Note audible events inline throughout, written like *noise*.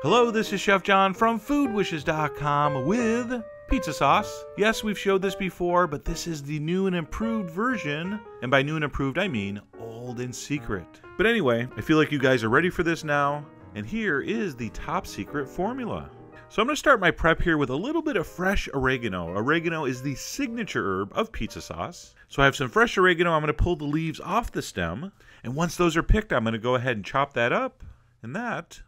Hello, this is Chef John from foodwishes.com with pizza sauce. Yes, we've showed this before, but this is the new and improved version. And by new and improved, I mean old and secret. But anyway, I feel like you guys are ready for this now. And here is the top secret formula. So I'm going to start my prep here with a little bit of fresh oregano. Oregano is the signature herb of pizza sauce. So I have some fresh oregano. I'm going to pull the leaves off the stem. And once those are picked, I'm going to go ahead and chop that up. And that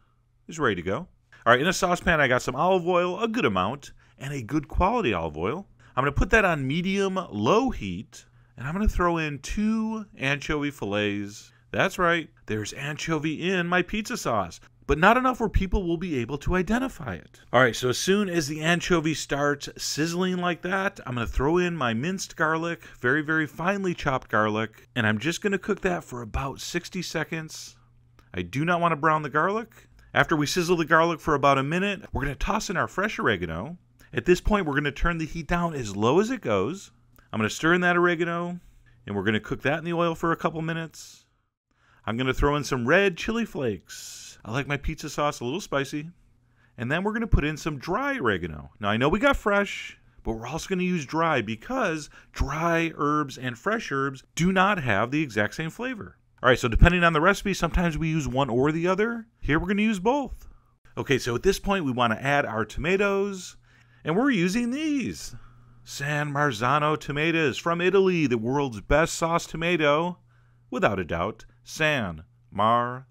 is ready to go. All right, in a saucepan, I got some olive oil, a good amount, and a good quality olive oil. I'm going to put that on medium low heat. And I'm going to throw in two anchovy fillets. That's right, there's anchovy in my pizza sauce but not enough where people will be able to identify it. All right, so as soon as the anchovy starts sizzling like that, I'm going to throw in my minced garlic, very, very finely chopped garlic, and I'm just going to cook that for about 60 seconds. I do not want to brown the garlic. After we sizzle the garlic for about a minute, we're going to toss in our fresh oregano. At this point, we're going to turn the heat down as low as it goes. I'm going to stir in that oregano, and we're going to cook that in the oil for a couple minutes. I'm going to throw in some red chili flakes. I like my pizza sauce a little spicy. And then we're going to put in some dry oregano. Now, I know we got fresh, but we're also going to use dry because dry herbs and fresh herbs do not have the exact same flavor. All right, so depending on the recipe, sometimes we use one or the other. Here we're going to use both. Okay, so at this point, we want to add our tomatoes, and we're using these San Marzano tomatoes from Italy, the world's best sauce tomato, without a doubt, San Marzano.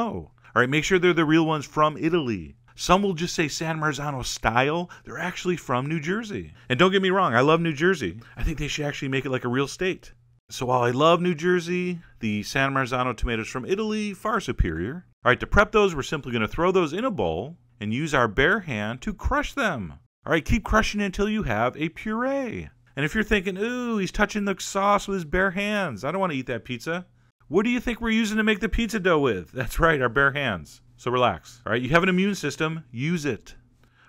All right, make sure they're the real ones from Italy. Some will just say San Marzano style. They're actually from New Jersey. And don't get me wrong, I love New Jersey. I think they should actually make it like a real state. So while I love New Jersey, the San Marzano tomatoes from Italy, far superior. All right, to prep those, we're simply going to throw those in a bowl and use our bare hand to crush them. All right, keep crushing until you have a puree. And if you're thinking, ooh, he's touching the sauce with his bare hands, I don't want to eat that pizza. What do you think we're using to make the pizza dough with? That's right, our bare hands. So relax. All right, you have an immune system, use it.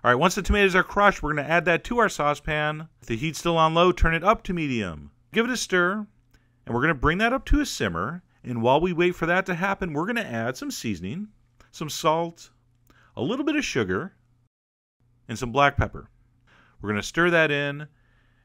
All right, once the tomatoes are crushed, we're going to add that to our saucepan. If the heat's still on low, turn it up to medium. Give it a stir, and we're going to bring that up to a simmer. And while we wait for that to happen, we're going to add some seasoning, some salt, a little bit of sugar, and some black pepper. We're going to stir that in,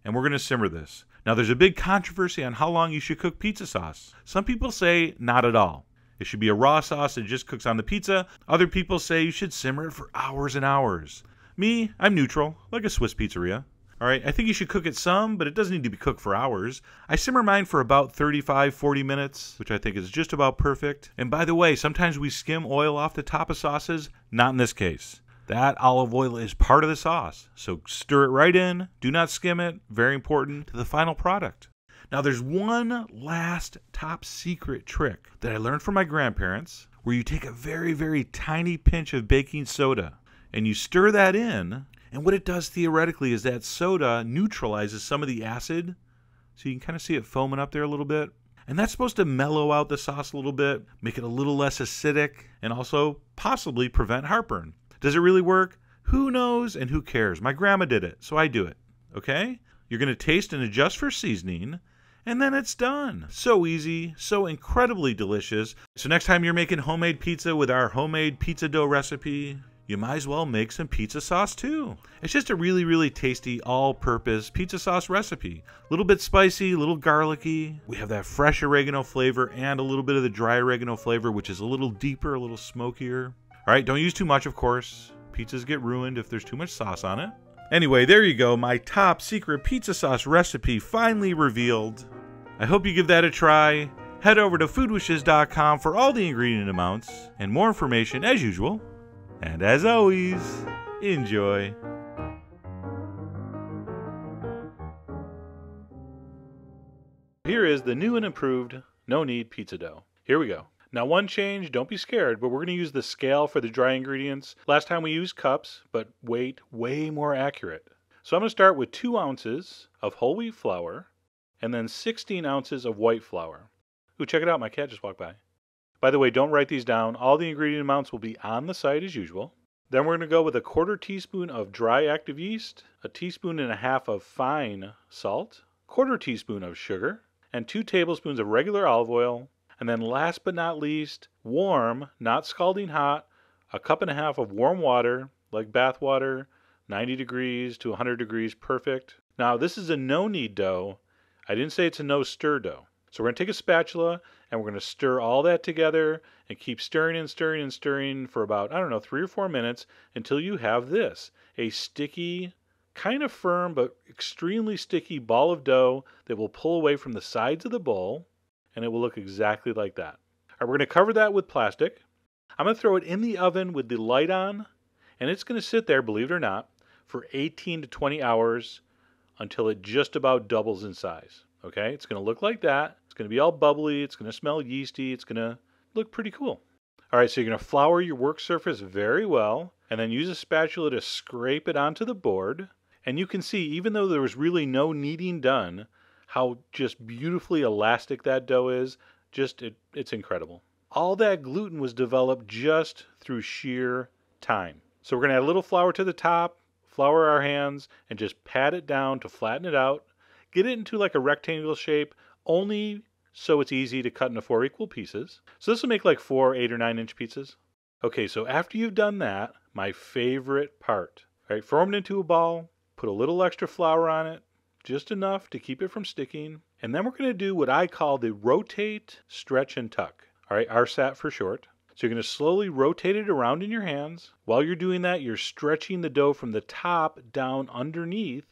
and we're going to simmer this. Now, there's a big controversy on how long you should cook pizza sauce. Some people say not at all. It should be a raw sauce that just cooks on the pizza. Other people say you should simmer it for hours and hours. Me, I'm neutral, like a Swiss pizzeria. All right, I think you should cook it some, but it doesn't need to be cooked for hours. I simmer mine for about 35, 40 minutes, which I think is just about perfect. And by the way, sometimes we skim oil off the top of sauces. Not in this case. That olive oil is part of the sauce, so stir it right in. Do not skim it. Very important to the final product. Now, there's one last top secret trick that I learned from my grandparents where you take a very, very tiny pinch of baking soda and you stir that in. And what it does theoretically is that soda neutralizes some of the acid. So you can kind of see it foaming up there a little bit. And that's supposed to mellow out the sauce a little bit, make it a little less acidic, and also possibly prevent heartburn. Does it really work? Who knows and who cares? My grandma did it, so I do it. Okay? You're going to taste and adjust for seasoning, and then it's done. So easy, so incredibly delicious. So, next time you're making homemade pizza with our homemade pizza dough recipe, you might as well make some pizza sauce too. It's just a really, really tasty all purpose pizza sauce recipe. A little bit spicy, a little garlicky. We have that fresh oregano flavor and a little bit of the dry oregano flavor, which is a little deeper, a little smokier. All right, don't use too much, of course. Pizzas get ruined if there's too much sauce on it. Anyway, there you go. My top secret pizza sauce recipe finally revealed. I hope you give that a try. Head over to foodwishes.com for all the ingredient amounts and more information as usual. And as always, enjoy. Here is the new and improved no knead pizza dough. Here we go. Now one change, don't be scared, but we're going to use the scale for the dry ingredients. Last time we used cups, but weight way more accurate. So I'm going to start with 2 ounces of whole wheat flour and then 16 ounces of white flour. Ooh, check it out, my cat just walked by. By the way, don't write these down. All the ingredient amounts will be on the site as usual. Then we're going to go with a quarter teaspoon of dry active yeast, a teaspoon and a half of fine salt, quarter teaspoon of sugar, and 2 tablespoons of regular olive oil, and then last but not least, warm, not scalding hot, a cup and a half of warm water, like bath water, 90 degrees to 100 degrees, perfect. Now, this is a no knead dough. I didn't say it's a no stir dough. So we're going to take a spatula and we're going to stir all that together and keep stirring and stirring and stirring for about, I don't know, three or four minutes until you have this a sticky, kind of firm but extremely sticky ball of dough that will pull away from the sides of the bowl and it will look exactly like that. All right, we're going to cover that with plastic. I'm going to throw it in the oven with the light on and it's going to sit there, believe it or not, for 18 to 20 hours until it just about doubles in size. Okay, it's going to look like that. It's going to be all bubbly. It's going to smell yeasty. It's going to look pretty cool. All right, so you're going to flour your work surface very well and then use a spatula to scrape it onto the board. And you can see, even though there was really no kneading done, how just beautifully elastic that dough is. Just, it, it's incredible. All that gluten was developed just through sheer time. So we're going to add a little flour to the top, flour our hands, and just pat it down to flatten it out. Get it into like a rectangle shape, only so it's easy to cut into four equal pieces. So this will make like four, eight, or nine inch pizzas. Okay, so after you've done that, my favorite part, right? Form it into a ball, put a little extra flour on it, just enough to keep it from sticking. And then we're going to do what I call the rotate, stretch, and tuck. All right, RSAT for short. So you're going to slowly rotate it around in your hands. While you're doing that, you're stretching the dough from the top down underneath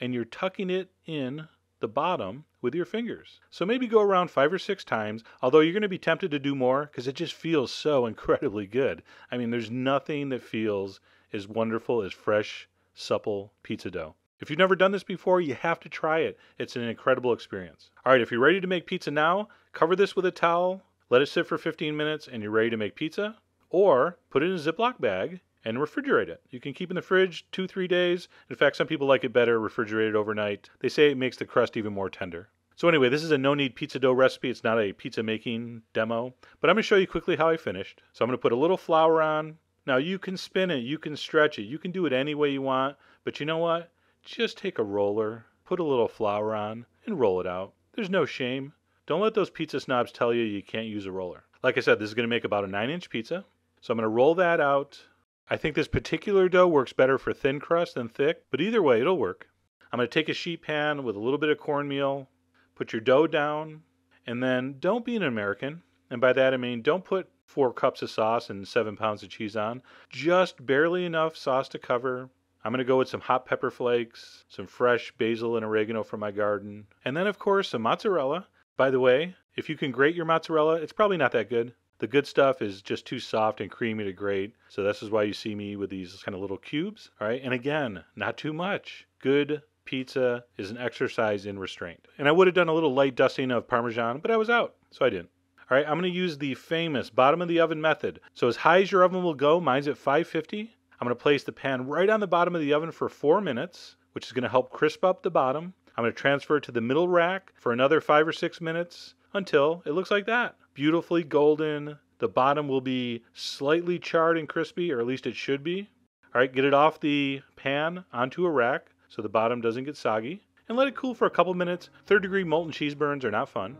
and you're tucking it in the bottom with your fingers. So maybe go around five or six times, although you're going to be tempted to do more because it just feels so *laughs* incredibly good. I mean, there's nothing that feels as wonderful as fresh, supple pizza dough. If you've never done this before, you have to try it. It's an incredible experience. All right, if you're ready to make pizza now, cover this with a towel, let it sit for 15 minutes, and you're ready to make pizza. Or put it in a Ziploc bag and refrigerate it. You can keep in the fridge two, three days. In fact, some people like it better refrigerated overnight. They say it makes the crust even more tender. So anyway, this is a no-knead pizza dough recipe. It's not a pizza making demo, but I'm going to show you quickly how I finished. So I'm going to put a little flour on. Now you can spin it, you can stretch it, you can do it any way you want, but you know what? Just take a roller, put a little flour on, and roll it out. There's no shame. Don't let those pizza snobs tell you you can't use a roller. Like I said, this is going to make about a 9-inch pizza. So I'm going to roll that out I think this particular dough works better for thin crust than thick, but either way, it'll work. I'm going to take a sheet pan with a little bit of cornmeal, put your dough down, and then don't be an American. And by that I mean don't put four cups of sauce and seven pounds of cheese on. Just barely enough sauce to cover. I'm going to go with some hot pepper flakes, some fresh basil and oregano from my garden, and then, of course, some mozzarella. By the way, if you can grate your mozzarella, it's probably not that good. The good stuff is just too soft and creamy to grate. So this is why you see me with these kind of little cubes. All right. And again, not too much. Good pizza is an exercise in restraint. And I would have done a little light dusting of Parmesan, but I was out. So I didn't. All right. I'm going to use the famous bottom of the oven method. So as high as your oven will go, mine's at 550. I'm going to place the pan right on the bottom of the oven for four minutes, which is going to help crisp up the bottom. I'm going to transfer it to the middle rack for another five or six minutes until it looks like that beautifully golden. The bottom will be slightly charred and crispy, or at least it should be. All right, get it off the pan onto a rack so the bottom doesn't get soggy. And let it cool for a couple minutes. Third degree molten cheese burns are not fun.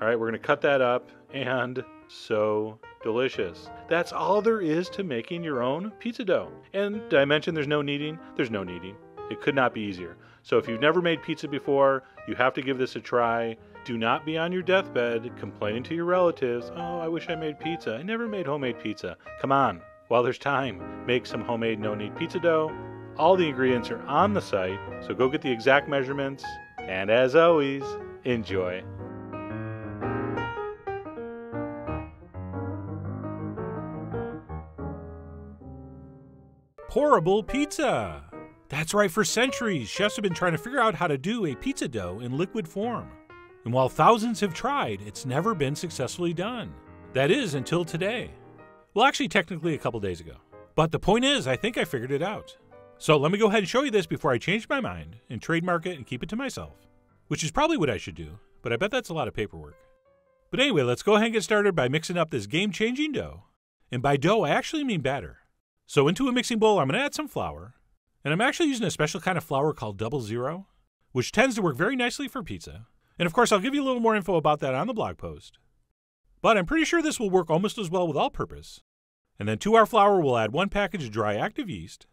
All right, we're to cut that up and so delicious. That's all there is to making your own pizza dough. And did I mention there's no kneading? There's no kneading. It could not be easier. So if you've never made pizza before, you have to give this a try. Do not be on your deathbed complaining to your relatives, oh, I wish I made pizza. I never made homemade pizza. Come on, while there's time, make some homemade no knead pizza dough. All the ingredients are on the site, so go get the exact measurements. And as always, enjoy. Pourable pizza. That's right, for centuries, chefs have been trying to figure out how to do a pizza dough in liquid form. And while thousands have tried, it's never been successfully done. That is, until today. Well, actually, technically a couple days ago. But the point is, I think I figured it out. So let me go ahead and show you this before I change my mind and trademark it and keep it to myself. Which is probably what I should do, but I bet that's a lot of paperwork. But anyway, let's go ahead and get started by mixing up this game changing dough. And by dough, I actually mean batter. So into a mixing bowl, I'm going to add some flour. And I'm actually using a special kind of flour called double zero, which tends to work very nicely for pizza. And of course, I'll give you a little more info about that on the blog post. But I'm pretty sure this will work almost as well with all purpose. And then to our flour, we'll add one package of dry active yeast.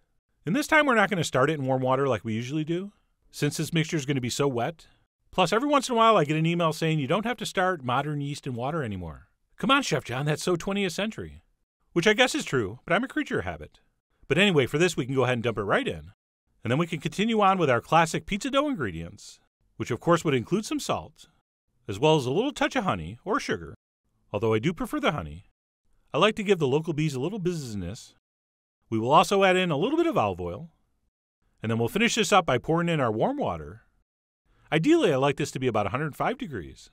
And this time, we're not going to start it in warm water like we usually do, since this mixture is going to be so wet. Plus, every once in a while, I get an email saying you don't have to start modern yeast in water anymore. Come on, Chef John, that's so 20th century. Which I guess is true, but I'm a creature of habit. But anyway, for this, we can go ahead and dump it right in. And then we can continue on with our classic pizza dough ingredients, which of course would include some salt, as well as a little touch of honey or sugar, although I do prefer the honey. I like to give the local bees a little business. We will also add in a little bit of olive oil, and then we'll finish this up by pouring in our warm water. Ideally, I like this to be about 105 degrees.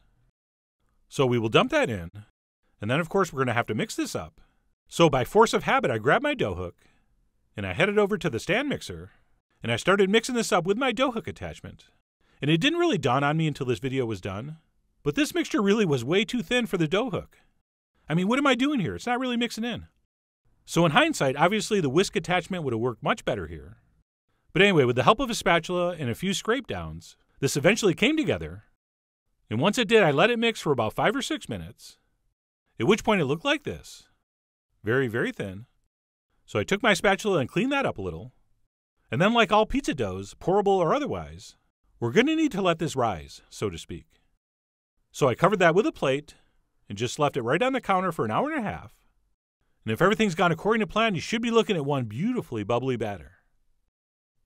So we will dump that in, and then of course we're going to have to mix this up. So by force of habit, I grab my dough hook, and I headed over to the stand mixer, and I started mixing this up with my dough hook attachment. And it didn't really dawn on me until this video was done, but this mixture really was way too thin for the dough hook. I mean, what am I doing here? It's not really mixing in. So in hindsight, obviously the whisk attachment would have worked much better here. But anyway, with the help of a spatula and a few scrape downs, this eventually came together. And once it did, I let it mix for about five or six minutes, at which point it looked like this. Very, very thin. So I took my spatula and cleaned that up a little. And then, like all pizza doughs, pourable or otherwise, we're going to need to let this rise, so to speak. So I covered that with a plate and just left it right on the counter for an hour and a half. And if everything's gone according to plan, you should be looking at one beautifully bubbly batter.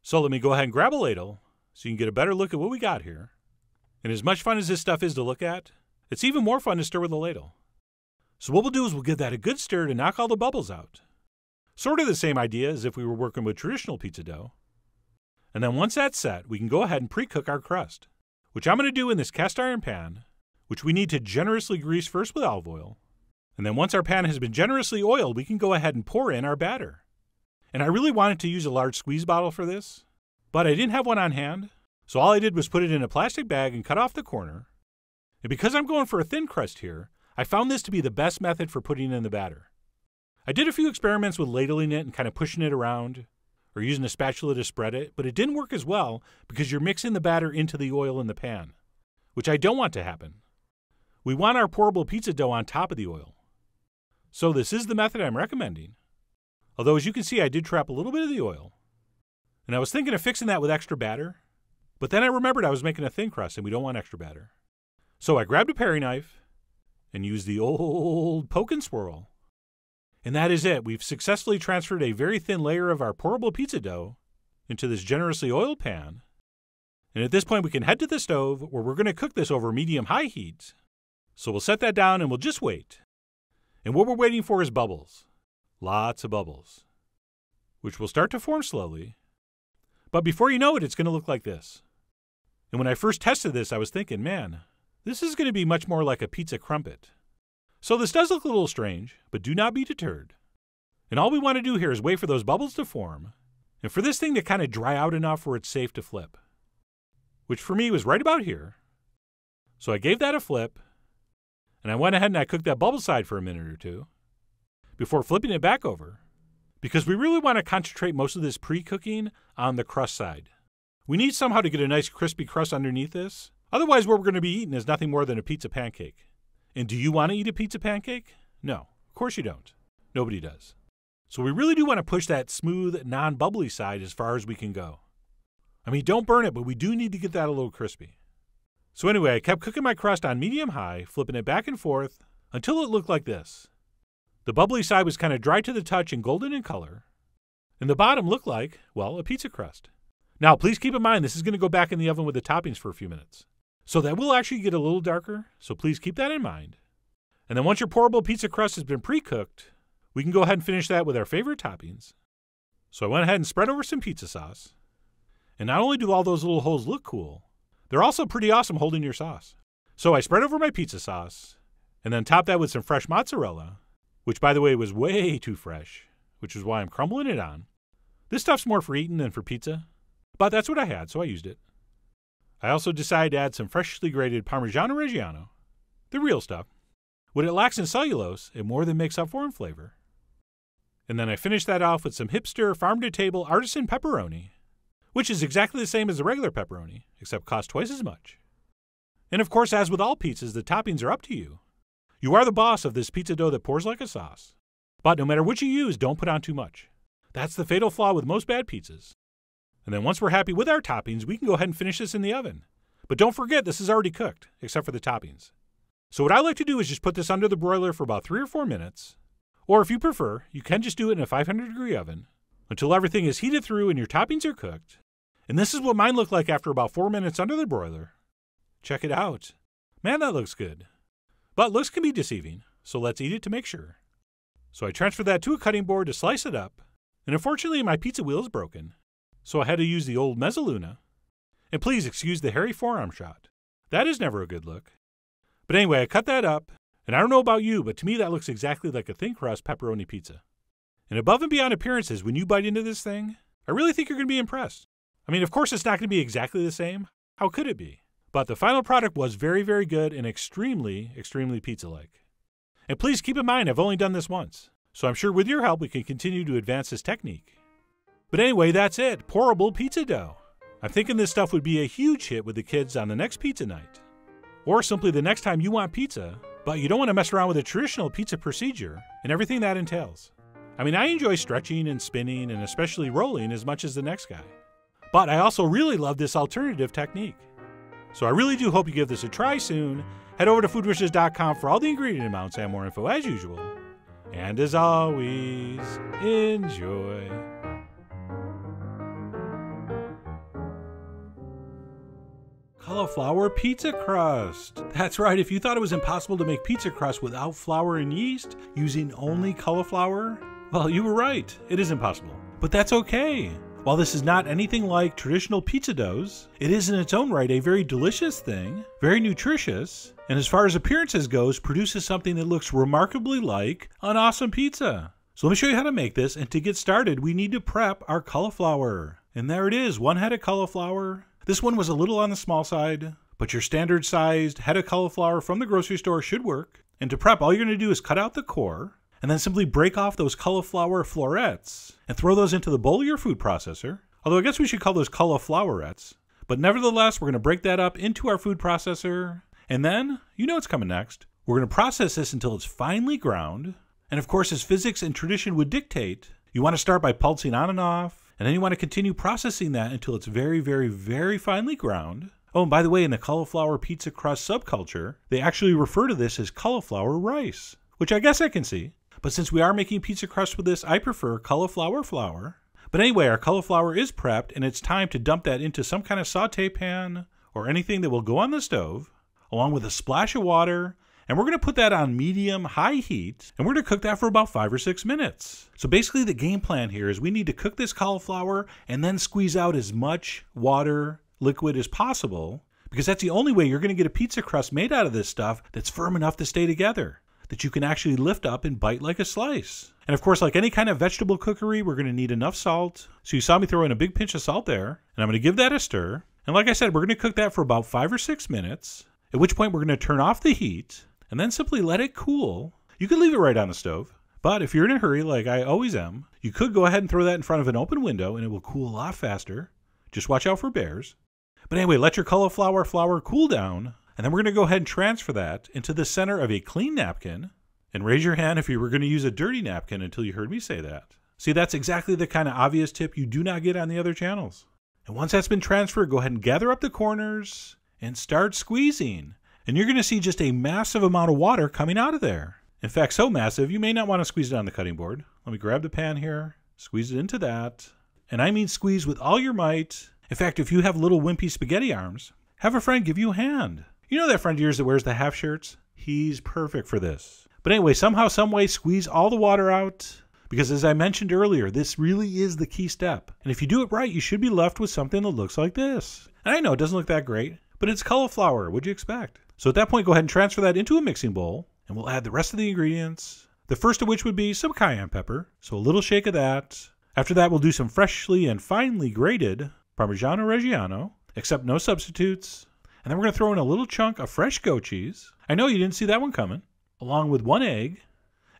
So let me go ahead and grab a ladle so you can get a better look at what we got here. And as much fun as this stuff is to look at, it's even more fun to stir with a ladle. So what we'll do is we'll give that a good stir to knock all the bubbles out. Sort of the same idea as if we were working with traditional pizza dough. And then once that's set, we can go ahead and pre-cook our crust, which I'm going to do in this cast iron pan, which we need to generously grease first with olive oil. And then once our pan has been generously oiled, we can go ahead and pour in our batter. And I really wanted to use a large squeeze bottle for this, but I didn't have one on hand, so all I did was put it in a plastic bag and cut off the corner. And because I'm going for a thin crust here, I found this to be the best method for putting in the batter. I did a few experiments with ladling it and kind of pushing it around, or using a spatula to spread it, but it didn't work as well because you're mixing the batter into the oil in the pan, which I don't want to happen. We want our pourable pizza dough on top of the oil. So this is the method I'm recommending. Although as you can see, I did trap a little bit of the oil. And I was thinking of fixing that with extra batter, but then I remembered I was making a thin crust and we don't want extra batter. So I grabbed a paring knife and used the old poke and swirl and that is it. We've successfully transferred a very thin layer of our pourable pizza dough into this generously oiled pan. And at this point, we can head to the stove where we're going to cook this over medium high heat. So we'll set that down and we'll just wait. And what we're waiting for is bubbles. Lots of bubbles, which will start to form slowly. But before you know it, it's going to look like this. And when I first tested this, I was thinking, man, this is going to be much more like a pizza crumpet. So this does look a little strange, but do not be deterred. And all we want to do here is wait for those bubbles to form, and for this thing to kind of dry out enough where it's safe to flip. Which for me was right about here. So I gave that a flip, and I went ahead and I cooked that bubble side for a minute or two before flipping it back over, because we really want to concentrate most of this pre-cooking on the crust side. We need somehow to get a nice crispy crust underneath this, otherwise what we're going to be eating is nothing more than a pizza pancake. And do you want to eat a pizza pancake? No, of course you don't. Nobody does. So we really do want to push that smooth, non bubbly side as far as we can go. I mean, don't burn it, but we do need to get that a little crispy. So anyway, I kept cooking my crust on medium high, flipping it back and forth until it looked like this. The bubbly side was kind of dry to the touch and golden in color, and the bottom looked like, well, a pizza crust. Now, please keep in mind this is going to go back in the oven with the toppings for a few minutes. So that will actually get a little darker, so please keep that in mind. And then once your pourable pizza crust has been pre-cooked, we can go ahead and finish that with our favorite toppings. So I went ahead and spread over some pizza sauce. And not only do all those little holes look cool, they're also pretty awesome holding your sauce. So I spread over my pizza sauce, and then top that with some fresh mozzarella, which by the way was way too fresh, which is why I'm crumbling it on. This stuff's more for eating than for pizza, but that's what I had, so I used it. I also decided to add some freshly grated Parmigiano Reggiano, the real stuff. What it lacks in cellulose, it more than makes up for in flavor. And then I finished that off with some hipster farm to table artisan pepperoni, which is exactly the same as the regular pepperoni, except costs twice as much. And of course, as with all pizzas, the toppings are up to you. You are the boss of this pizza dough that pours like a sauce. But no matter what you use, don't put on too much. That's the fatal flaw with most bad pizzas. And then once we're happy with our toppings, we can go ahead and finish this in the oven. But don't forget, this is already cooked, except for the toppings. So what I like to do is just put this under the broiler for about three or four minutes. Or if you prefer, you can just do it in a 500 degree oven until everything is heated through and your toppings are cooked. And this is what mine looked like after about four minutes under the broiler. Check it out. Man, that looks good. But looks can be deceiving, so let's eat it to make sure. So I transferred that to a cutting board to slice it up, and unfortunately my pizza wheel is broken, so I had to use the old mezzaluna. And please excuse the hairy forearm shot. That is never a good look. But anyway, I cut that up, and I don't know about you, but to me that looks exactly like a thin crust pepperoni pizza. And above and beyond appearances, when you bite into this thing, I really think you're going to be impressed. I mean, of course, it's not going to be exactly the same. How could it be? But the final product was very, very good and extremely, extremely pizza like. And please keep in mind, I've only done this once, so I'm sure with your help we can continue to advance this technique. But anyway, that's it pourable pizza dough. I'm thinking this stuff would be a huge hit with the kids on the next pizza night. Or simply the next time you want pizza, but you don't want to mess around with a traditional pizza procedure and everything that entails. I mean, I enjoy stretching and spinning and especially rolling as much as the next guy. But I also really love this alternative technique. So I really do hope you give this a try soon Head over to foodwishes.com for all the ingredient amounts and more info as usual. And as always, enjoy. Cauliflower pizza crust. That's right, if you thought it was impossible to make pizza crust without flour and yeast using only cauliflower, well, you were right. It is impossible. But that's okay. While this is not anything like traditional pizza doughs, it is in its own right a very delicious thing, very nutritious, and as far as appearances goes, produces something that looks remarkably like an awesome pizza. So let me show you how to make this, and to get started, we need to prep our cauliflower. And there it is, one head of cauliflower. This one was a little on the small side, but your standard sized head of cauliflower from the grocery store should work. And to prep, all you're going to do is cut out the core, and then simply break off those cauliflower florets and throw those into the bowl of your food processor. Although I guess we should call those cauliflowerettes. But nevertheless, we're going to break that up into our food processor. And then, you know what's coming next. We're going to process this until it's finely ground. And of course, as physics and tradition would dictate, you want to start by pulsing on and off, and then you want to continue processing that until it's very, very, very finely ground. Oh, and by the way, in the cauliflower pizza crust subculture, they actually refer to this as cauliflower rice, which I guess I can see. But since we are making pizza crust with this, I prefer cauliflower flour. But anyway, our cauliflower is prepped, and it's time to dump that into some kind of saute pan or anything that will go on the stove, along with a splash of water. And we're going to put that on medium high heat, and we're going to cook that for about five or six minutes. So basically, the game plan here is we need to cook this cauliflower and then squeeze out as much water liquid as possible, because that's the only way you're going to get a pizza crust made out of this stuff that's firm enough to stay together that you can actually lift up and bite like a slice. And of course, like any kind of vegetable cookery, we're going to need enough salt. So you saw me throw in a big pinch of salt there, and I'm going to give that a stir. And like I said, we're going to cook that for about five or six minutes, at which point we're going to turn off the heat and then simply let it cool. You could leave it right on the stove. But if you're in a hurry, like I always am, you could go ahead and throw that in front of an open window and it will cool a lot faster. Just watch out for bears. But anyway, let your cauliflower flour cool down and then we're going to go ahead and transfer that into the center of a clean napkin. And raise your hand if you were going to use a dirty napkin until you heard me say that. See, that's exactly the kind of obvious tip you do not get on the other channels. And once that's been transferred, go ahead and gather up the corners and start squeezing. And you're going to see just a massive amount of water coming out of there. In fact, so massive, you may not want to squeeze it on the cutting board. Let me grab the pan here, squeeze it into that. And I mean squeeze with all your might. In fact, if you have little wimpy spaghetti arms, have a friend give you a hand. You know that friend of yours that wears the half shirts? He's perfect for this. But anyway, somehow, some way, squeeze all the water out. Because as I mentioned earlier, this really is the key step. And if you do it right, you should be left with something that looks like this. And I know it doesn't look that great, but it's cauliflower. What'd you expect? So at that point, go ahead and transfer that into a mixing bowl, and we'll add the rest of the ingredients. The first of which would be some cayenne pepper, so a little shake of that. After that, we'll do some freshly and finely grated Parmigiano Reggiano, except no substitutes. And then we're going to throw in a little chunk of fresh goat cheese. I know you didn't see that one coming, along with one egg.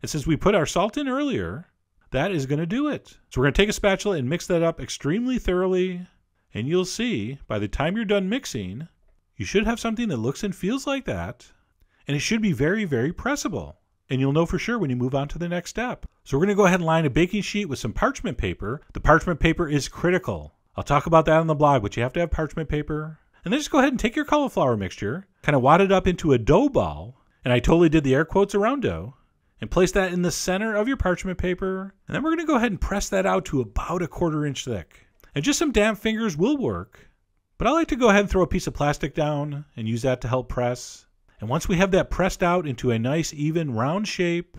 And since we put our salt in earlier, that is going to do it. So we're going to take a spatula and mix that up extremely thoroughly. And you'll see by the time you're done mixing, you should have something that looks and feels like that. And it should be very, very pressable. And you'll know for sure when you move on to the next step. So we're going to go ahead and line a baking sheet with some parchment paper. The parchment paper is critical. I'll talk about that on the blog, but you have to have parchment paper. And then just go ahead and take your cauliflower mixture, kind of wad it up into a dough ball, and I totally did the air quotes around dough, and place that in the center of your parchment paper. And then we're going to go ahead and press that out to about a quarter inch thick. And just some damp fingers will work. But I like to go ahead and throw a piece of plastic down and use that to help press. And once we have that pressed out into a nice, even, round shape,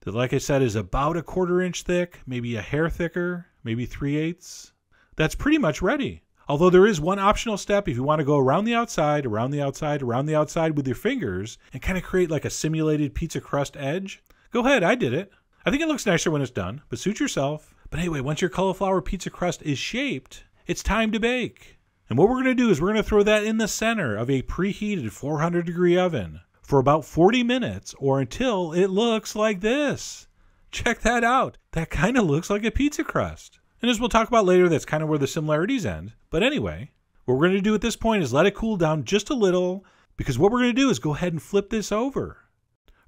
that, like I said, is about a quarter inch thick, maybe a hair thicker, maybe three eighths, that's pretty much ready. Although there is one optional step if you want to go around the outside, around the outside, around the outside with your fingers and kind of create like a simulated pizza crust edge. Go ahead, I did it. I think it looks nicer when it's done, but suit yourself. But anyway, once your cauliflower pizza crust is shaped, it's time to bake. And what we're going to do is we're going to throw that in the center of a preheated 400 degree oven for about 40 minutes or until it looks like this. Check that out. That kind of looks like a pizza crust. And as we'll talk about later, that's kind of where the similarities end. But anyway, what we're going to do at this point is let it cool down just a little because what we're going to do is go ahead and flip this over.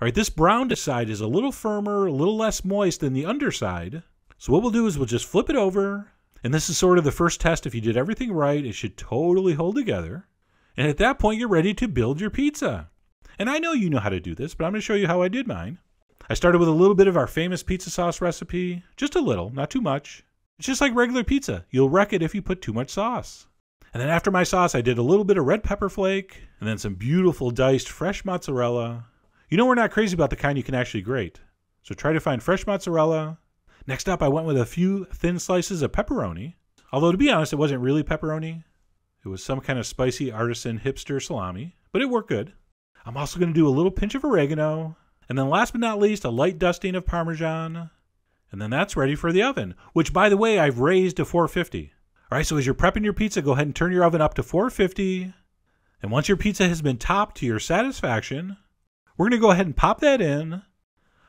All right, this brown side is a little firmer, a little less moist than the underside. So what we'll do is we'll just flip it over. And this is sort of the first test. If you did everything right, it should totally hold together. And at that point, you're ready to build your pizza. And I know you know how to do this, but I'm going to show you how I did mine. I started with a little bit of our famous pizza sauce recipe, just a little, not too much. It's just like regular pizza. You'll wreck it if you put too much sauce. And then after my sauce, I did a little bit of red pepper flake, and then some beautiful diced fresh mozzarella. You know we're not crazy about the kind you can actually grate. So try to find fresh mozzarella. Next up, I went with a few thin slices of pepperoni. Although to be honest, it wasn't really pepperoni. It was some kind of spicy artisan hipster salami, but it worked good. I'm also going to do a little pinch of oregano. And then last but not least, a light dusting of Parmesan. And then that's ready for the oven, which by the way, I've raised to 450. All right, so as you're prepping your pizza, go ahead and turn your oven up to 450. And once your pizza has been topped to your satisfaction, we're going to go ahead and pop that in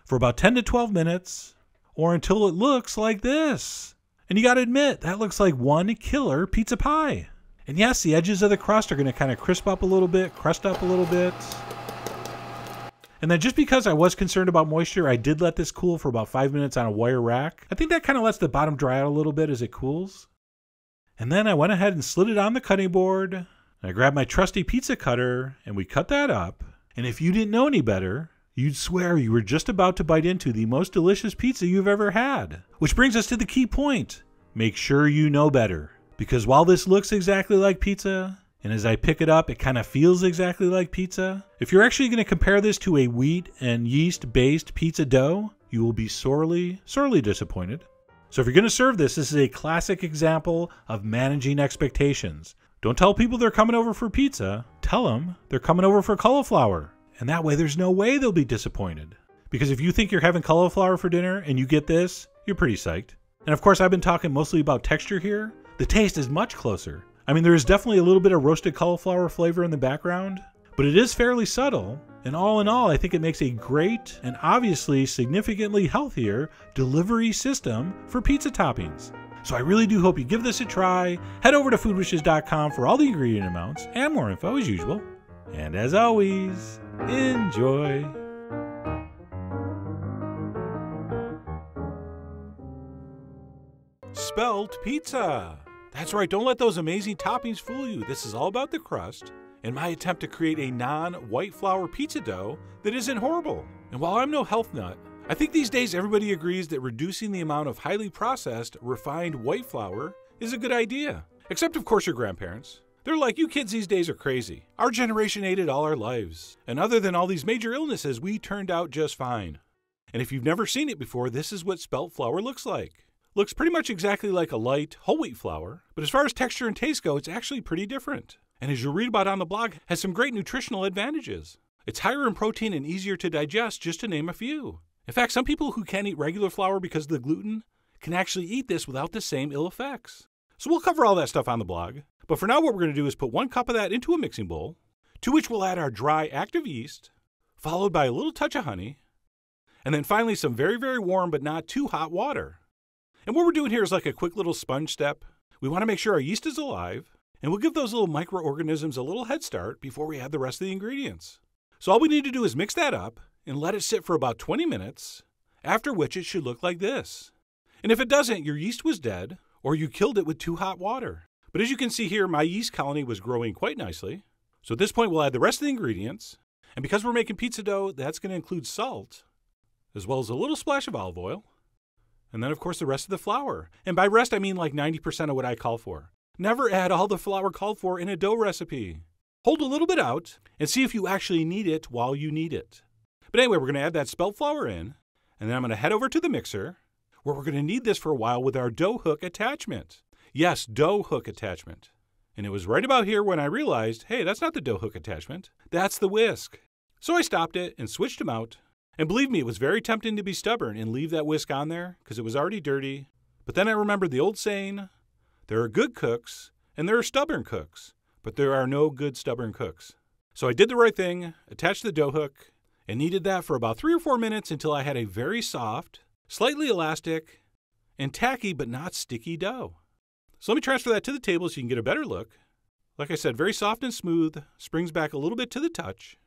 for about 10 to 12 minutes or until it looks like this. And you got to admit, that looks like one killer pizza pie. And yes, the edges of the crust are going to kind of crisp up a little bit, crust up a little bit. And then just because I was concerned about moisture, I did let this cool for about five minutes on a wire rack. I think that kind of lets the bottom dry out a little bit as it cools. And then I went ahead and slid it on the cutting board. I grabbed my trusty pizza cutter and we cut that up. And if you didn't know any better, you'd swear you were just about to bite into the most delicious pizza you've ever had. Which brings us to the key point. Make sure you know better. Because while this looks exactly like pizza, and as I pick it up, it kind of feels exactly like pizza. If you're actually going to compare this to a wheat and yeast based pizza dough, you will be sorely, sorely disappointed. So if you're going to serve this, this is a classic example of managing expectations. Don't tell people they're coming over for pizza. Tell them they're coming over for cauliflower. And that way there's no way they'll be disappointed. Because if you think you're having cauliflower for dinner and you get this, you're pretty psyched. And of course, I've been talking mostly about texture here. The taste is much closer. I mean, there is definitely a little bit of roasted cauliflower flavor in the background, but it is fairly subtle. And all in all, I think it makes a great and obviously significantly healthier delivery system for pizza toppings. So I really do hope you give this a try. Head over to foodwishes.com for all the ingredient amounts and more info as usual. And as always, enjoy. Spelt pizza. That's right, don't let those amazing toppings fool you. This is all about the crust and my attempt to create a non white flour pizza dough that isn't horrible. And while I'm no health nut, I think these days everybody agrees that reducing the amount of highly processed, refined white flour is a good idea. Except, of course, your grandparents. They're like, you kids these days are crazy. Our generation ate it all our lives. And other than all these major illnesses, we turned out just fine. And if you've never seen it before, this is what spelt flour looks like. Looks pretty much exactly like a light whole wheat flour, but as far as texture and taste go, it's actually pretty different. And as you'll read about on the blog, has some great nutritional advantages. It's higher in protein and easier to digest, just to name a few. In fact, some people who can't eat regular flour because of the gluten can actually eat this without the same ill effects. So we'll cover all that stuff on the blog. But for now, what we're going to do is put one cup of that into a mixing bowl, to which we'll add our dry active yeast, followed by a little touch of honey, and then finally some very, very warm but not too hot water. And what we're doing here is like a quick little sponge step. We want to make sure our yeast is alive, and we'll give those little microorganisms a little head start before we add the rest of the ingredients. So all we need to do is mix that up and let it sit for about 20 minutes, after which it should look like this. And if it doesn't, your yeast was dead, or you killed it with too hot water. But as you can see here, my yeast colony was growing quite nicely. So at this point, we'll add the rest of the ingredients. And because we're making pizza dough, that's going to include salt, as well as a little splash of olive oil. And then, of course, the rest of the flour. And by rest, I mean like 90% of what I call for. Never add all the flour called for in a dough recipe. Hold a little bit out and see if you actually need it while you knead it. But anyway, we're going to add that spelt flour in, and then I'm going to head over to the mixer, where we're going to knead this for a while with our dough hook attachment. Yes, dough hook attachment. And it was right about here when I realized, hey, that's not the dough hook attachment, that's the whisk. So I stopped it and switched them out. And believe me, it was very tempting to be stubborn and leave that whisk on there because it was already dirty. But then I remembered the old saying there are good cooks and there are stubborn cooks, but there are no good stubborn cooks. So I did the right thing, attached the dough hook, and kneaded that for about three or four minutes until I had a very soft, slightly elastic, and tacky but not sticky dough. So let me transfer that to the table so you can get a better look. Like I said, very soft and smooth, springs back a little bit to the touch.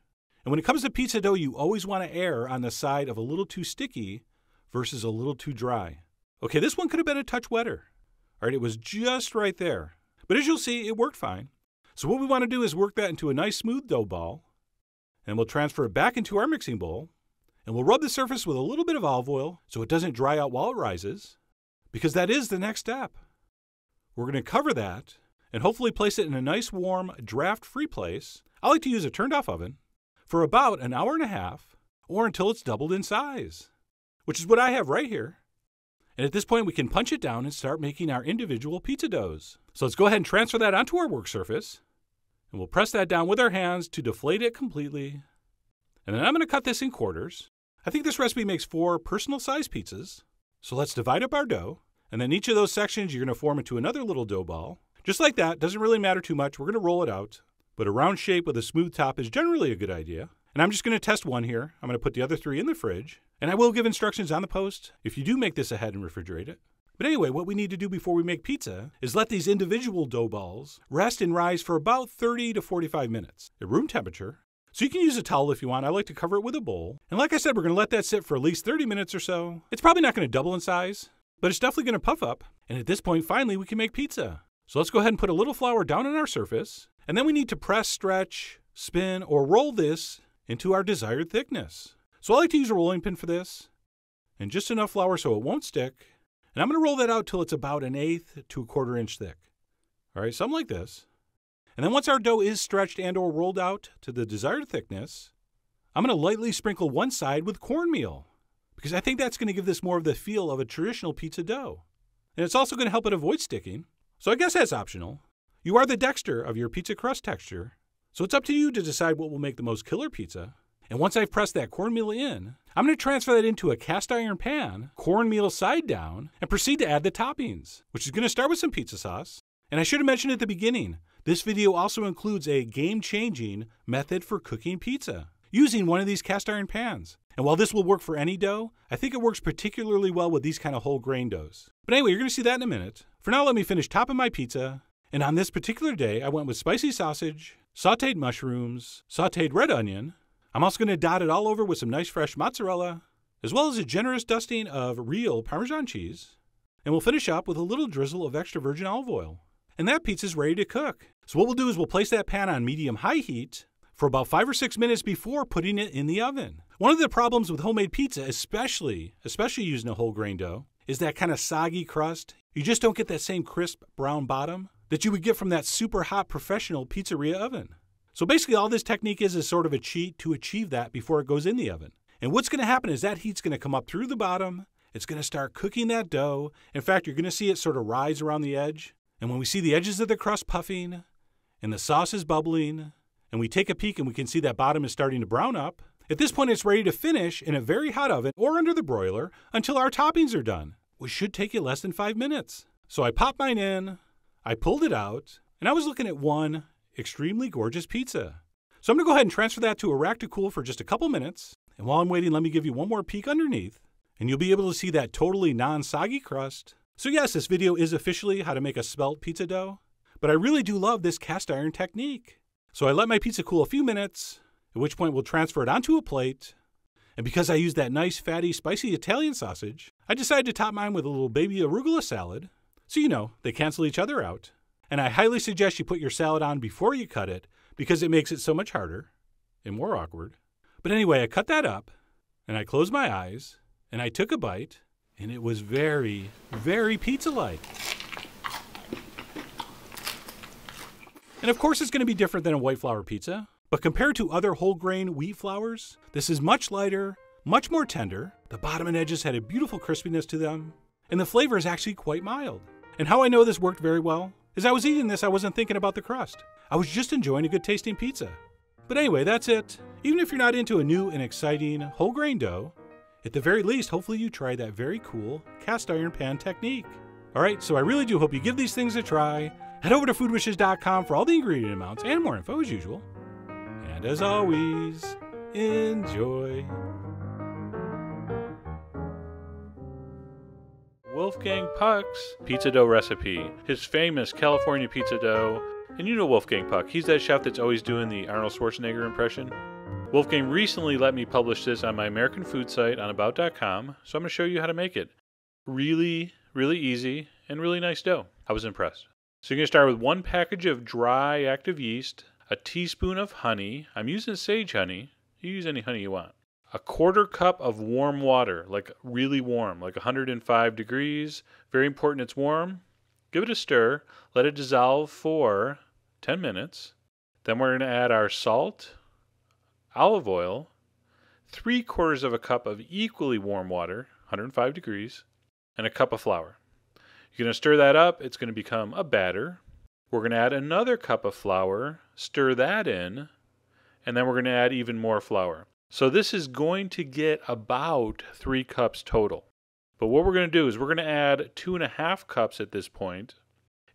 And when it comes to pizza dough, you always want to err on the side of a little too sticky versus a little too dry. Okay, this one could have been a touch wetter. All right, it was just right there. But as you'll see, it worked fine. So what we want to do is work that into a nice smooth dough ball. And we'll transfer it back into our mixing bowl. And we'll rub the surface with a little bit of olive oil so it doesn't dry out while it rises. Because that is the next step. We're going to cover that and hopefully place it in a nice warm, draft free place. I like to use a turned off oven for about an hour and a half or until it's doubled in size, which is what I have right here. And at this point, we can punch it down and start making our individual pizza doughs. So let's go ahead and transfer that onto our work surface. And we'll press that down with our hands to deflate it completely. And then I'm going to cut this in quarters. I think this recipe makes four personal size pizzas. So let's divide up our dough. And then each of those sections you're going to form into another little dough ball. Just like that, doesn't really matter too much. We're going to roll it out. But a round shape with a smooth top is generally a good idea. And I'm just going to test one here. I'm going to put the other three in the fridge. And I will give instructions on the post if you do make this ahead and refrigerate it. But anyway, what we need to do before we make pizza is let these individual dough balls rest and rise for about 30 to 45 minutes at room temperature. So you can use a towel if you want. I like to cover it with a bowl. And like I said, we're going to let that sit for at least 30 minutes or so. It's probably not going to double in size, but it's definitely going to puff up. And at this point, finally, we can make pizza. So let's go ahead and put a little flour down on our surface. And then we need to press, stretch, spin, or roll this into our desired thickness. So I like to use a rolling pin for this. And just enough flour so it won't stick. And I'm going to roll that out till it's about an eighth to a quarter inch thick. All right, something like this. And then once our dough is stretched and or rolled out to the desired thickness, I'm going to lightly sprinkle one side with cornmeal because I think that's going to give this more of the feel of a traditional pizza dough. And it's also going to help it avoid sticking. So I guess that's optional. You are the Dexter of your pizza crust texture. So it's up to you to decide what will make the most killer pizza. And once I've pressed that cornmeal in, I'm going to transfer that into a cast iron pan, cornmeal side down, and proceed to add the toppings, which is going to start with some pizza sauce. And I should have mentioned at the beginning, this video also includes a game changing method for cooking pizza using one of these cast iron pans. And while this will work for any dough, I think it works particularly well with these kind of whole grain doughs. But anyway, you're going to see that in a minute. For now, let me finish topping my pizza. And on this particular day, I went with spicy sausage, sauteed mushrooms, sauteed red onion. I'm also going to dot it all over with some nice fresh mozzarella, as well as a generous dusting of real Parmesan cheese. And we'll finish up with a little drizzle of extra virgin olive oil. And that pizza's ready to cook. So what we'll do is we'll place that pan on medium high heat for about five or six minutes before putting it in the oven. One of the problems with homemade pizza, especially especially using a whole grain dough, is that kind of soggy crust. You just don't get that same crisp brown bottom that you would get from that super hot professional pizzeria oven. So basically all this technique is is sort of a cheat to achieve that before it goes in the oven. And what's going to happen is that heat's going to come up through the bottom. It's going to start cooking that dough. In fact, you're going to see it sort of rise around the edge. And when we see the edges of the crust puffing and the sauce is bubbling, and we take a peek and we can see that bottom is starting to brown up. At this point, it's ready to finish in a very hot oven or under the broiler until our toppings are done, which should take you less than five minutes. So I pop mine in, I pulled it out, and I was looking at one extremely gorgeous pizza. So I'm going to go ahead and transfer that to a rack to cool for just a couple minutes. And while I'm waiting, let me give you one more peek underneath, and you'll be able to see that totally non soggy crust. So, yes, this video is officially how to make a spelt pizza dough, but I really do love this cast iron technique. So I let my pizza cool a few minutes, at which point we'll transfer it onto a plate. And because I used that nice, fatty, spicy Italian sausage, I decided to top mine with a little baby arugula salad. So, you know, they cancel each other out. And I highly suggest you put your salad on before you cut it because it makes it so much harder and more awkward. But anyway, I cut that up and I closed my eyes and I took a bite and it was very, very pizza like. And of course, it's going to be different than a white flour pizza. But compared to other whole grain wheat flours, this is much lighter, much more tender. The bottom and edges had a beautiful crispiness to them, and the flavor is actually quite mild. And how I know this worked very well is I was eating this, I wasn't thinking about the crust. I was just enjoying a good tasting pizza. But anyway, that's it. Even if you're not into a new and exciting whole grain dough, at the very least, hopefully you try that very cool cast iron pan technique. All right, so I really do hope you give these things a try. Head over to foodwishes.com for all the ingredient amounts and more info as usual. And as always, enjoy. Wolfgang Puck's pizza dough recipe, his famous California pizza dough. And you know Wolfgang Puck, he's that chef that's always doing the Arnold Schwarzenegger impression. Wolfgang recently let me publish this on my American food site on about.com, so I'm going to show you how to make it. Really, really easy and really nice dough. I was impressed. So you're going to start with one package of dry active yeast, a teaspoon of honey. I'm using sage honey. You use any honey you want. A quarter cup of warm water, like really warm, like 105 degrees. Very important it's warm. Give it a stir. Let it dissolve for 10 minutes. Then we're going to add our salt, olive oil, three quarters of a cup of equally warm water, 105 degrees, and a cup of flour. You're going to stir that up. It's going to become a batter. We're going to add another cup of flour, stir that in, and then we're going to add even more flour. So this is going to get about three cups total. But what we're going to do is we're going to add two and a half cups at this point.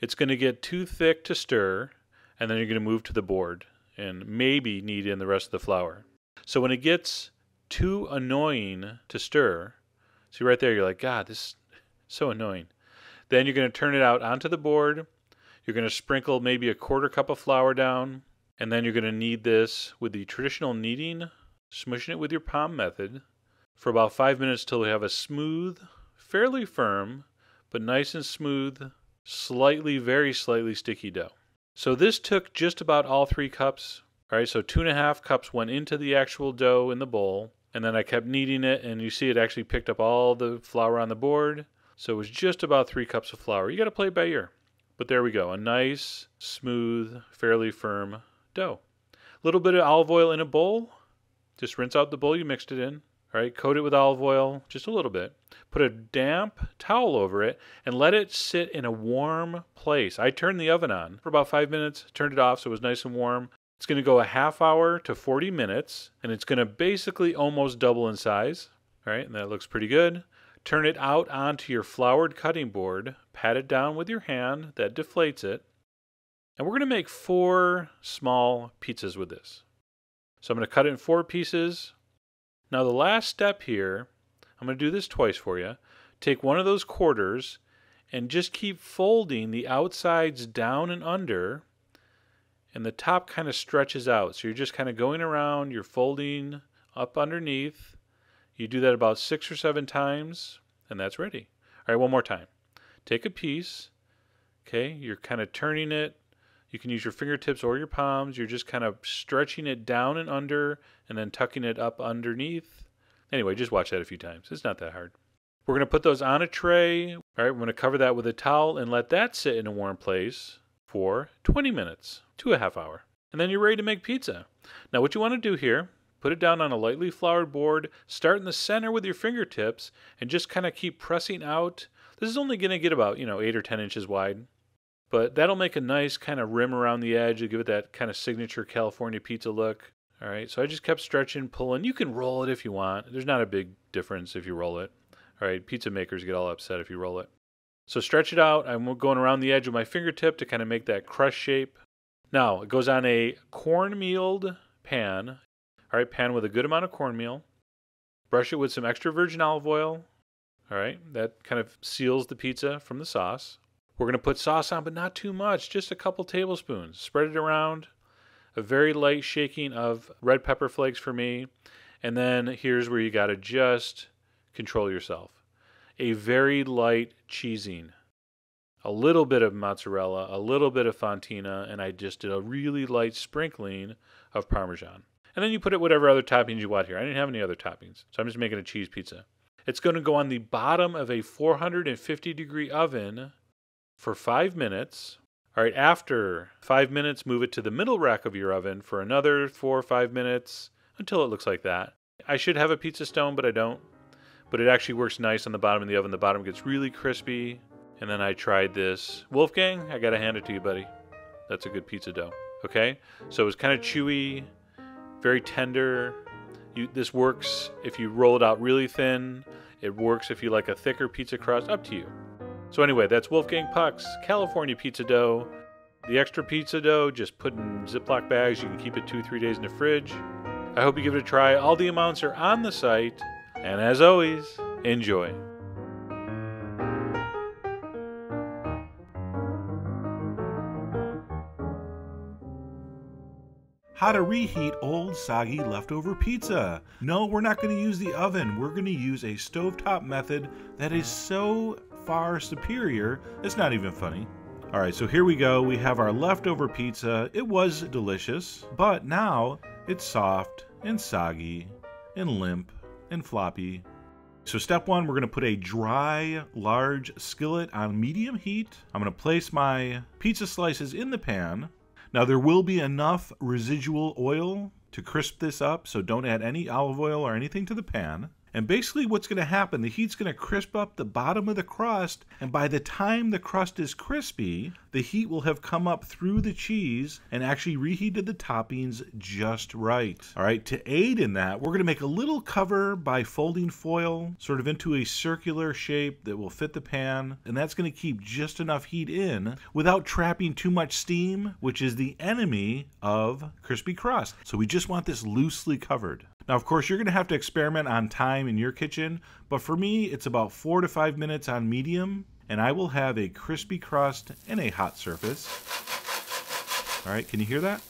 It's going to get too thick to stir, and then you're going to move to the board and maybe knead in the rest of the flour. So when it gets too annoying to stir, see right there, you're like, God, this is so annoying. Then you're going to turn it out onto the board. You're going to sprinkle maybe a quarter cup of flour down, and then you're going to knead this with the traditional kneading, smushing it with your palm method for about five minutes till we have a smooth, fairly firm, but nice and smooth, slightly, very slightly sticky dough. So this took just about all three cups. All right, so two and a half cups went into the actual dough in the bowl, and then I kept kneading it, and you see it actually picked up all the flour on the board. So it was just about three cups of flour. You got to play it by ear. But there we go. A nice, smooth, fairly firm dough. A little bit of olive oil in a bowl. Just rinse out the bowl you mixed it in. All right, coat it with olive oil just a little bit. Put a damp towel over it and let it sit in a warm place. I turned the oven on for about five minutes, turned it off so it was nice and warm. It's going to go a half hour to 40 minutes, and it's going to basically almost double in size. All right, and that looks pretty good. Turn it out onto your floured cutting board, pat it down with your hand, that deflates it. And we're going to make four small pizzas with this. So I'm going to cut it in four pieces. Now, the last step here, I'm going to do this twice for you. Take one of those quarters and just keep folding the outsides down and under, and the top kind of stretches out. So you're just kind of going around, you're folding up underneath, you do that about six or seven times, and that's ready. All right, one more time. Take a piece, okay, you're kind of turning it. You can use your fingertips or your palms. You're just kind of stretching it down and under and then tucking it up underneath. Anyway, just watch that a few times. It's not that hard. We're going to put those on a tray. All right, we're going to cover that with a towel and let that sit in a warm place for 20 minutes to a half hour. And then you're ready to make pizza. Now, what you want to do here Put it down on a lightly floured board, start in the center with your fingertips, and just kind of keep pressing out. This is only going to get about, you know, 8 or 10 inches wide. But that'll make a nice kind of rim around the edge. It'll give it that kind of signature California pizza look. All right, so I just kept stretching, pulling. You can roll it if you want. There's not a big difference if you roll it. All right, pizza makers get all upset if you roll it. So stretch it out. I'm going around the edge with my fingertip to kind of make that crust shape. Now, it goes on a cornmeal pan. All right, pan with a good amount of cornmeal. Brush it with some extra virgin olive oil. All right, that kind of seals the pizza from the sauce. We're going to put sauce on, but not too much, just a couple tablespoons. Spread it around. A very light shaking of red pepper flakes for me. And then here's where you got to just control yourself. A very light cheesing, a little bit of mozzarella, a little bit of fontina, and I just did a really light sprinkling of parmesan. And then you put it whatever other toppings you want here. I didn't have any other toppings, so I'm just making a cheese pizza. It's going to go on the bottom of a 450 degree oven for five minutes. All right, after five minutes, move it to the middle rack of your oven for another four or five minutes until it looks like that. I should have a pizza stone, but I don't. But it actually works nice on the bottom of the oven. The bottom gets really crispy. And then I tried this. Wolfgang, I got to hand it to you, buddy. That's a good pizza dough. Okay? So it was kind of chewy, very tender. You, this works if you roll it out really thin. It works if you like a thicker pizza crust. Up to you. So anyway, that's Wolfgang Puck's California pizza dough. The extra pizza dough, just put in Ziploc bags. You can keep it two, three days in the fridge. I hope you give it a try. All the amounts are on the site. And as always, enjoy. How to reheat old soggy leftover pizza. No, we're not going to use the oven. We're going to use a stovetop method that is so far superior, it's not even funny. All right, so here we go. We have our leftover pizza. It was delicious, but now it's soft and soggy and limp and floppy. So step one, we're gonna put a dry, large skillet on medium heat. I'm gonna place my pizza slices in the pan. Now there will be enough residual oil to crisp this up, so don't add any olive oil or anything to the pan. And basically, what's going to happen, the heat's going to crisp up the bottom of the crust. And by the time the crust is crispy, the heat will have come up through the cheese and actually reheated the toppings just right. All right, to aid in that, we're going to make a little cover by folding foil sort of into a circular shape that will fit the pan. And that's going to keep just enough heat in without trapping too much steam, which is the enemy of crispy crust. So we just want this loosely covered. Now, of course, you're going to have to experiment on time in your kitchen, but for me, it's about four to five minutes on medium, and I will have a crispy crust and a hot surface. All right, can you hear that?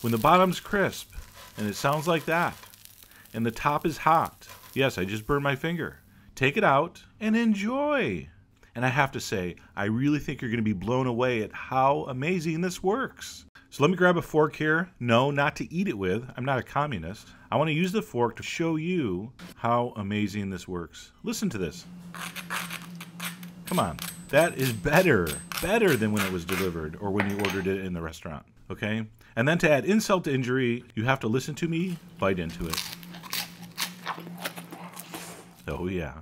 When the bottom's crisp, and it sounds like that, and the top is hot. Yes, I just burned my finger. Take it out and enjoy. And I have to say, I really think you're going to be blown away at how amazing this works. So let me grab a fork here. No, not to eat it with. I'm not a communist. I want to use the fork to show you how amazing this works. Listen to this. Come on. That is better, better than when it was delivered or when you ordered it in the restaurant. Okay? And then to add insult to injury, you have to listen to me bite into it. Oh, yeah.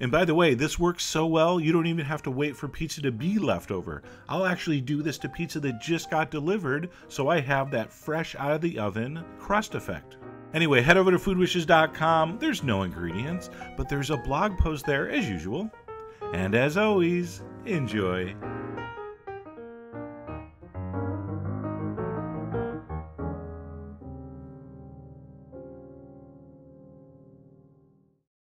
And by the way, this works so well, you don't even have to wait for pizza to be left over. I'll actually do this to pizza that just got delivered, so I have that fresh out of the oven crust effect. Anyway, head over to foodwishes.com. There's no ingredients, but there's a blog post there as usual. And as always, enjoy.